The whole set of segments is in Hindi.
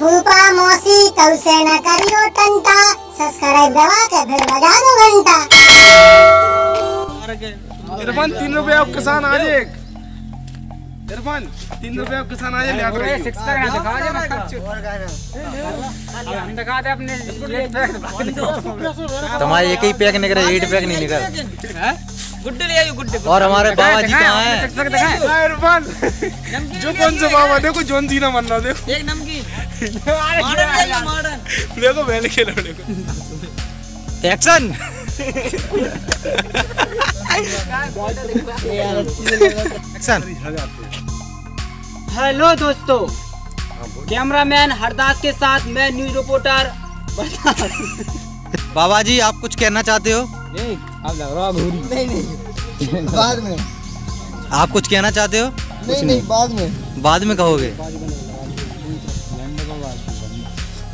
फूफा मौसी कल से न करियो टंटा सब्सक्राइब दबा के फिर बजा दो घंटा इरफान तीन रुपए आप किसान आ जाए इरफान तीन रुपए आप किसान आ जाए याद रखिए तुम्हारे एक ही पैक निकले एट पैक नहीं निकल। गुड्डे ले आइयो गुड्डे। और हमारे बाबा जी कहाँ हैं? हाँ, इरफान जो कौन सा बाबा देखो जोन जीना मन रहा देखो। एक नमकीन। देखो मैंने खेला देखो एक्शन एक्शन हेलो दोस्तों. कैमरामैन हरदास के साथ मैं न्यूज़ रिपोर्टर बाबा जी आप कुछ कहना चाहते हो? नहीं नहीं. बाद में. आप कुछ कहना चाहते हो? नहीं नहीं बाद में. बाद में कहोगे?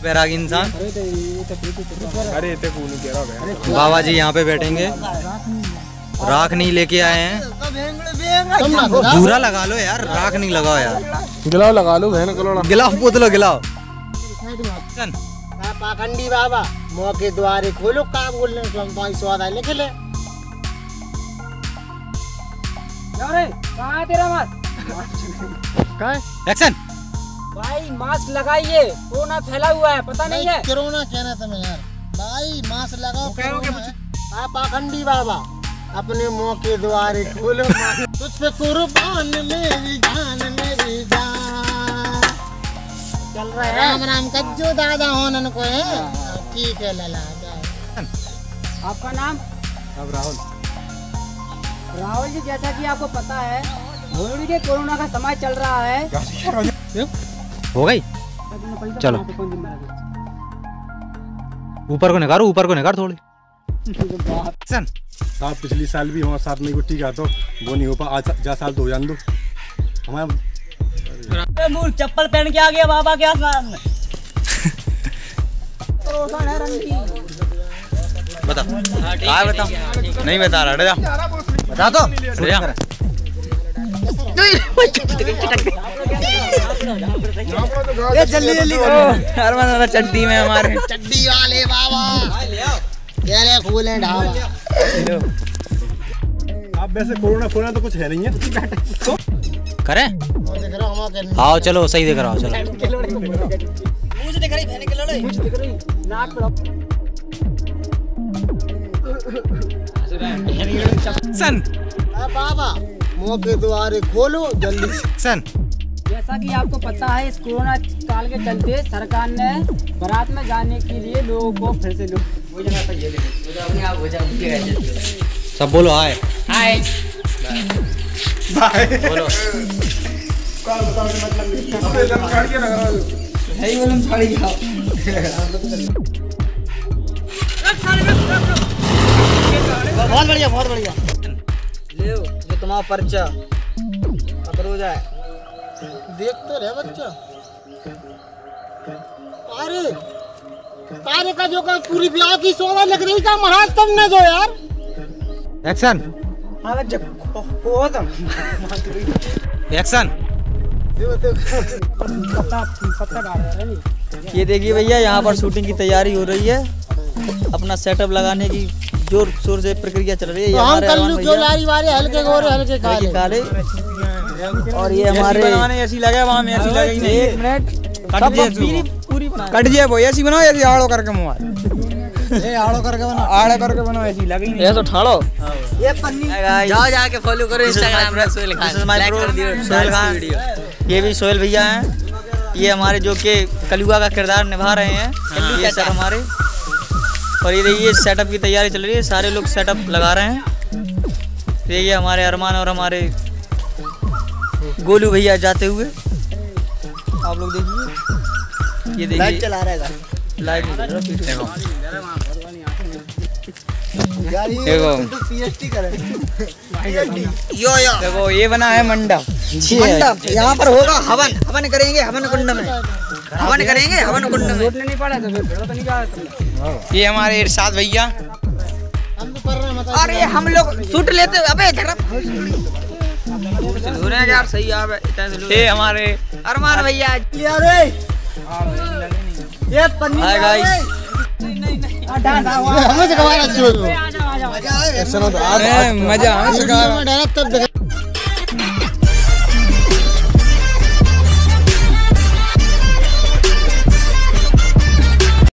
बैरागी इंसान। अरे है बाबा जी यहाँ पे बैठेंगे। राख नहीं लेके आए हैं। धूरा लगा लो यार राख नहीं लगाओ यार। गिलाओ लगा लो बहन कलो गिलाओ पोत लो एक्शन पाखंडी बाबा मौके द्वारे खोलो का बोल रहे स्वाद आए लिख ले। तेरा मास्क एक्शन भाई मास्क लगाइए कोरोना फैला हुआ है पता नहीं है। कोरोना कहना तुम्हें यार। भाई मास्क लगाओ हाँ पाखंडी बाबा अपने मौके द्वारे खोलो। तुझ पे कुर्बान मेरी जान मेरी जान। चल रहा है। राम राम कज्जो दादा होनन को है। ठीक है लला आपका नाम? अब राहुल। राहुल जी जैसा कि आपको पता है होली के कोरोना का समय चल रहा है। हो गई? चलो। ऊपर को निकालो ऊपर को निकाल थोड़ी। साहब पिछली साल भी हमारे साथ में गुट्टी का तो वो नहीं हो पा आज जा साल तो हो जान दो। हमारा चप्पल पहन के आ गया बाबा के सामने बता। क्या बता नहीं बता रहा बता तो। जा जल्दी जल्दी हर बंदा चड्डी में हमारे चड्डी वाले बाबा ये ले फूल है ढाबा आप वैसे कोरोना फोना तो कुछ है नहीं है करें रहा हूँ आओ चलो। सही देख रहा हूँ चलो मुँह से दिख रही बहन के लड़ाई बाबा। मौके द्वारे खोलो जल्दी। से एक्शन जैसा कि आपको पता है इस कोरोना काल के चलते सरकार ने बारात में जाने के लिए लोगों को फिर से लोग सब बोलो हाय हाय बोलो। बहुत बढ़िया बहुत बढ़िया। ले जो तुम्हारा पर्चा पकड़ो जाए। देख तो रहे बच्चा। अरे कार्य का जो का पूरी ब्याह की सोना लग रही का महाराज तुमने जो यार। एक्शन अगर जब हो तुम एक्शन ये देखिए भैया यहाँ पर शूटिंग की तैयारी हो रही है। अपना सेटअप लगाने की ज़ोर शोर से प्रक्रिया चल रही है। ये हम अरमान लारी वारे हल्के गोरे हल्के काले। काले। और ये हमारे ऐसी लगे वहाँ में ऐसी लगे ही एक मिनट। कट दिए पूरी पूरी बना कट जाए वो ऐसी बनाओ ऐसी आड़ो करके मोबाइल ए आड़ो करके बना आड़े करके बनाओ ऐसी लगे ही नहीं। ये तो ठाड़ो ये पन्नी। जाओ जाके फॉलो करो इंस्टाग्राम पे। सोहेल खान लाइक कर दियो सोहेल खान ये भी सोहेल भैया हैं। ये हमारे जो के कलुआ का किरदार निभा रहे हैं। ये सर हमारे और ये देखिए सेटअप की तैयारी चल रही है। सारे लोग सेटअप लगा रहे हैं। ये ये हमारे अरमान और हमारे गोलू भैया जाते हुए। आप लोग देखिए। ये देखिए। चला रहा। यार ये देखो। यो यो। देखो ये बना है मंडप। मंडप यहाँ पर होगा हवन। हवन करेंगे हवन कुंड में। हवन करेंगे हवन कुंड में। नहीं पड़ा तो तो नहीं ये हमारे इरशाद भैया। हम तो कर रहे मतलब अरे हम लोग शूट लेते अबे यार सही आप ये हमारे अरमान भैया। अरे ये पन्नी हाय गाइस तो मज़ा